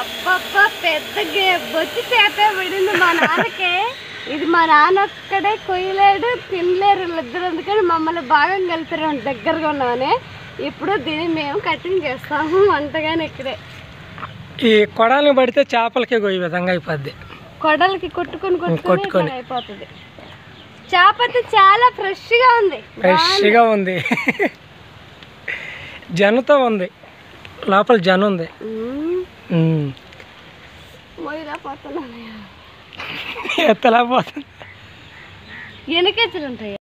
అబ్బబ్బా పెద్ద బొచ్చి చేపే పడింది మా నాన్నకి. ఇది మా నాన్న ఒక్కడే కొయ్యలేడు తినలేరు వీళ్ళిద్దరు. అందుకని మమ్మల్ని భాగం కలిపారు. దగ్గరగా ఉన్నామని. ఇప్పుడు దీన్ని మేము కటింగ్ చేస్తాము. వంటగానే ఇక్కడే. ఈ కొడాలను పడితే చేపలకి ఈ విధంగా అయిపోద్ది. కొడలకి కొట్టుకొని కొట్టుకొని అయిపోతుంది. చేప అయితే చాలా ఫ్రెష్గా ఉంది. ఫ్రెష్గా ఉంది. జనతో ఉంది. లోపల జన ఉంది మ్మ్. ఉమ్. మొయ్యలా పోతున్నాను ఎత్తలా పోతుంది వెనకెచ్చలు ఉంటాయి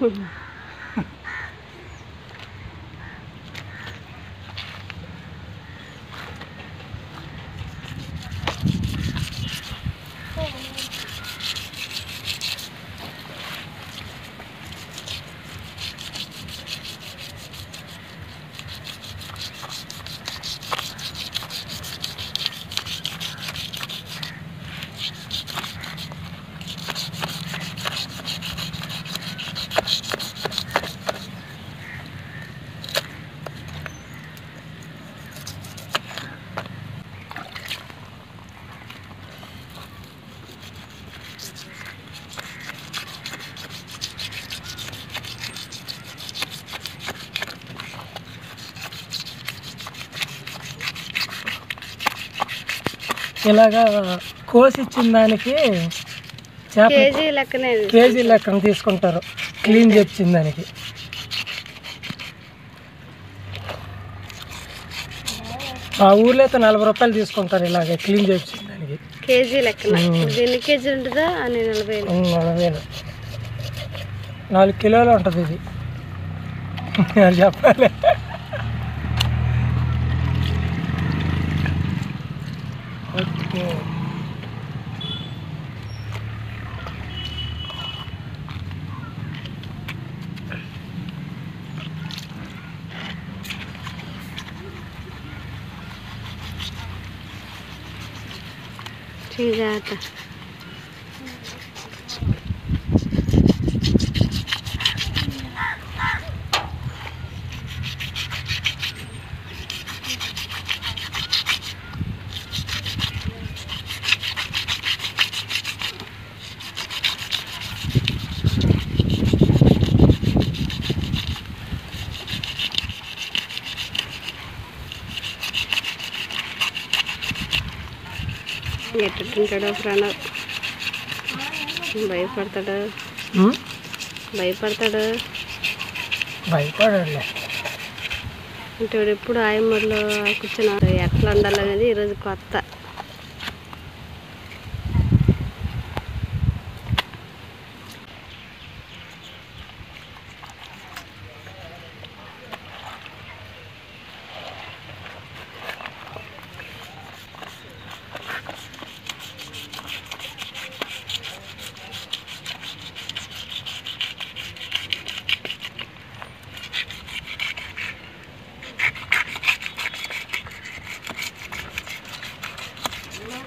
哼 ఇలాగా కోసి ఇచ్చిన దానికి చేప కేజీ లెక్కనే. కేజీ లెక్కన తీసుకుంటారు. క్లీన్ చేసిన దానికి. మా ఊర్లో అయితే నలభై రూపాయలు తీసుకుంటారు ఇలాగే క్లీన్ చేయించిన దానికి. కేజీ లెక్కన. దీన్ని కేజీ ఉంటుందా? అని నలభై నాలుగు కిలోలు ఉంటుంది ఇది. చెప్పాలి. ребята. ఎట్టుంటాడో ప్రణవ్ భయపడతాడు? భయపడతాడు? భయపడండి అంటే ఎప్పుడు ఆయమ్మలో కూర్చున్నారు ఎట్లా ఉండాలనేది ఈరోజు కొత్త.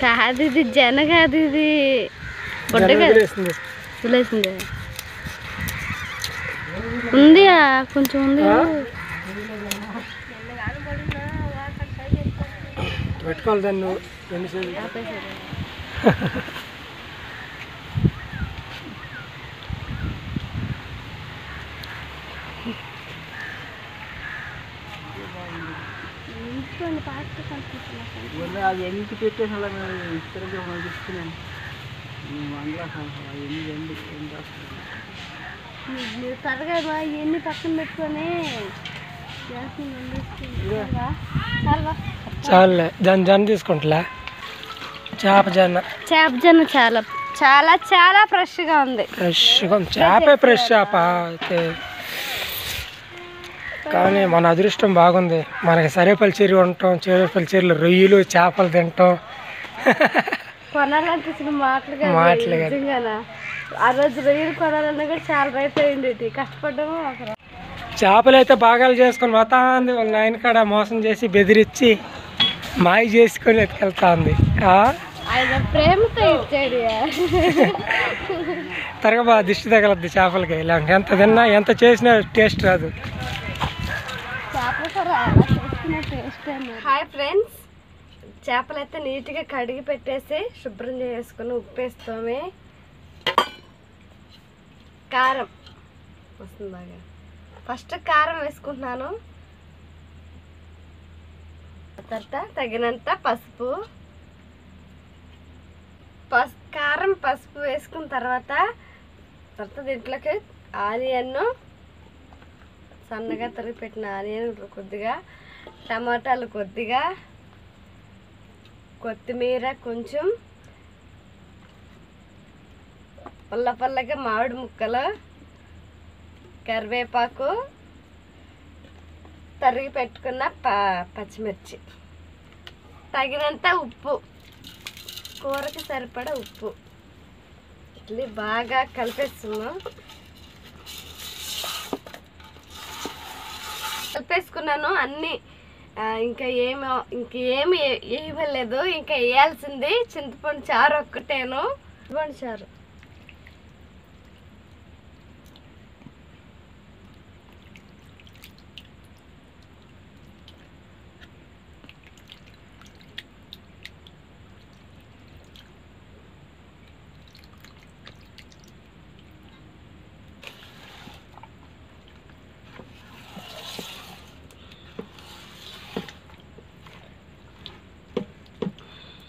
కాదు ఇది జన కాదు ఇది బుడ్డ జనం కాదు. వదిలేసింది. ఉంది కొంచెం ఉంది? పెట్టుకోవాలి దాన్ని నువ్వు రెండు చేతులు. ఇంట్లో పాట కనిపిస్తున్నా వల్ల అది ఎన్ని పెట్టేసి అలా ఇతరుగా రాస్తున్నాను మీరు త్వరగా ఇవన్నీ పక్కన పెట్టుకొని? చాలు చాలులే దాని జొన్న తీసుకుంటా చేప జొన్న. చేప జొన్న చాలా చాలా చాలా ఫ్రెష్గా ఉంది. ఫ్రెష్గా చేపే ఫ్రెష్ చేప. అయితే కానీ మన అదృష్టం బాగుంది. మనకి సరేపల్లి చెరువు ఉంటాం చేరేపల్లి చెరువులో రొయ్యలు చేపలు తింటాం. మాటలు ఆ రోజు రొయ్యలు కొనాలన్నా కూడా చాలా. కష్టపడ్డాము చేపలు అయితే భాగాలు చేసుకొని వాళ్ళ నాయన కాడ మోసం చేసి బెదిరించి మాయ చేసుకొని ఎత్తుకెళ్తా ఉంది ఆ? ఆయన ప్రేమతో ఇచ్చాడు తరగబా దిష్టి తగలద్ది చేపలకి. ఇలా ఎంత తిన్నా ఎంత చేసినా టేస్ట్ రాదు. హాయ్ ఫ్రెండ్స్ చేపలు అయితే నీట్గా కడిగి పెట్టేసి శుభ్రం చేసుకుని ఉప్పేస్తామే. కారం. వస్తుంది బాగా. ఫస్ట్ కారం వేసుకుంటున్నాను. తర్వాత తగినంత పసుపు. పసు కారం పసుపు వేసుకున్న తర్వాత తర్వాత దీంట్లోకి ఆనియన్ సన్నగా తరిగి పెట్టిన ఆనియన్ కొద్దిగా టమాటాలు కొద్దిగా కొత్తిమీర కొంచెం పల్ల పల్లగా మామిడి ముక్కలు కరివేపాకు తరిగి పెట్టుకున్న ప పచ్చిమిర్చి. తగినంత ఉప్పు కూరకి సరిపడా ఉప్పు. ఇట్లా బాగా కలిపేస్తున్నాం కలిపేసుకున్నాను అన్ని ఇంకా ఏమి ఇంకా ఏమి వేయలేదు ఇంకా వేయాల్సింది చింతపండు చారు ఒక్కటేను. చింతపండు చారు.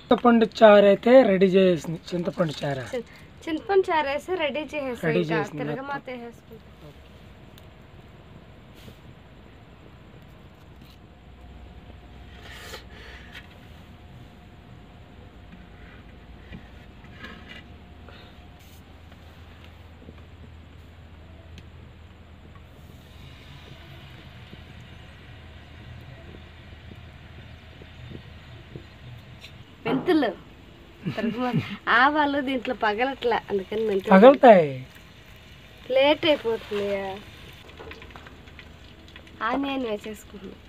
చింతపండు చారు అయితే రెడీ చేసింది చింతపండు చారు? చి- చింతపండు చారు వేసి రెడీ చేసేసి రెడీ ఇంకా చేసింది తిరగమాత వేసేసుకుంటాం మెంతులు. ఆవాలు దీంట్లో పగలట్లా అందుకని మెంతులు. పగలుతాయి. లేట్ అయిపోతుంది ఆనియన్ వేసేసుకుంటున్నాం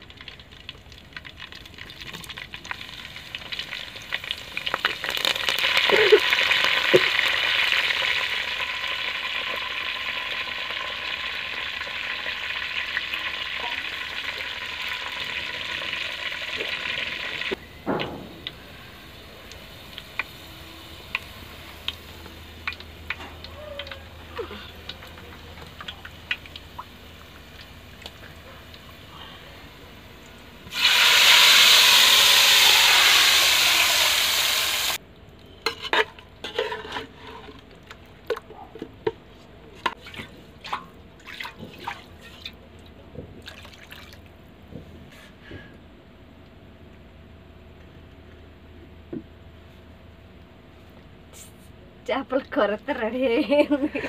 చేపల కొరత రెడీ అయ్యింది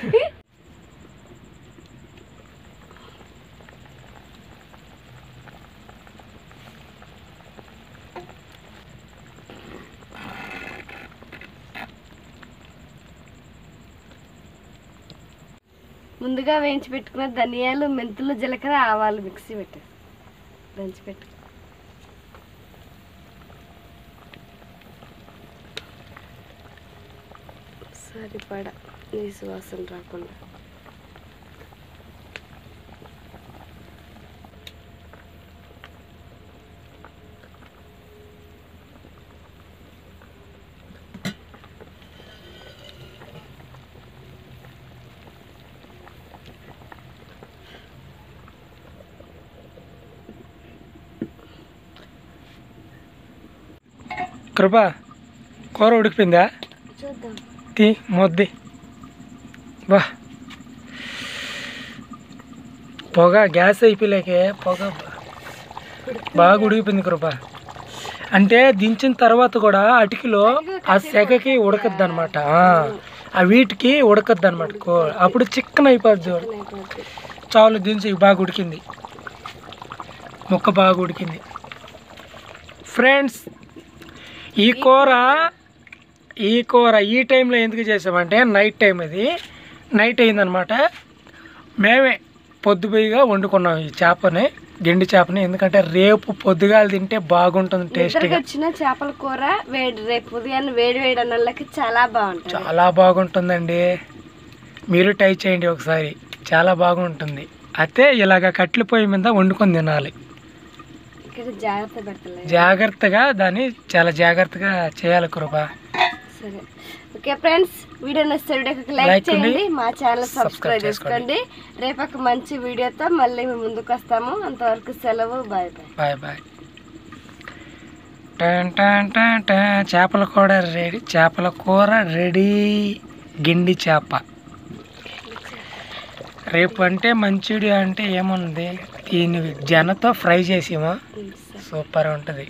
ముందుగా వేయించి పెట్టుకున్న ధనియాలు మెంతులు జీలకర్ర ఆవాలు మిక్సీ పెట్టి దంచి వాటి పడ నీ సువాసన రాకుండా కృప కూర ఉడికిపోయిందా చూద్దాం తీ మొద్ది. బా. పొగ గ్యాస్ అయిపోలేకే పొగ బాగా ఉడికిపోయింది కృప. అంటే దించిన తర్వాత కూడా అటికిలో ఆ సెగకి ఉడకద్ది అనమాట ఆ వీటికి ఉడకద్దు అనమాట కో అప్పుడు చిక్కన అయిపోద్ది చూడు. అయిపోద్ది. చాలు దించి బాగా ఉడికింది. ముక్క బాగా ఉడికింది. ఫ్రెండ్స్ ఈ కూర ఈ కూర ఈ టైంలో ఎందుకు చేసామంటే నైట్ టైం ఇది. నైట్ అయిందనమాట. మేమే పొద్దుపోయిగా వండుకున్నాం ఈ చేపని గెండి చేపని. ఎందుకంటే రేపు పొద్దుగాల తింటే బాగుంటుంది టేస్టీగా. వచ్చిన చేపల కూర వేడి రేపు ఉదయాన్నే వేడి వేడి చాలా బాగుంటుంది. చాలా బాగుంటుందండి. మీరు ట్రై చేయండి ఒకసారి. చాలా బాగుంటుంది. అయితే ఇలాగ కట్ల పొయ్యి మీద వండుకొని తినాలి. జాగ్రత్తగా దాన్ని చాలా జాగ్రత్తగా చేయాలి కృప. సరే. ఓకే ఫ్రెండ్స్ వీడియో నచ్చితే వీడియోకి లైక్ చేయండి. మా ఛానల్ సబ్స్క్రైబ్ చేసుకోండి. రేపు ఒక మంచి వీడియోతో మళ్ళీ మేము ముందుకు వస్తాము. అంతవరకు సెలవు బాయ్ బాయ్ బాయ్ బాయ్ టన్ టన్ టన్ టన్. చేపల కూర రెడీ చేపల కూర రెడీ గిండి చేప. రేపు అంటే మంచిడి అంటే ఏముంది? దీన్ని జనతో ఫ్రై చేసామా? సూపర్ ఉంటుంది.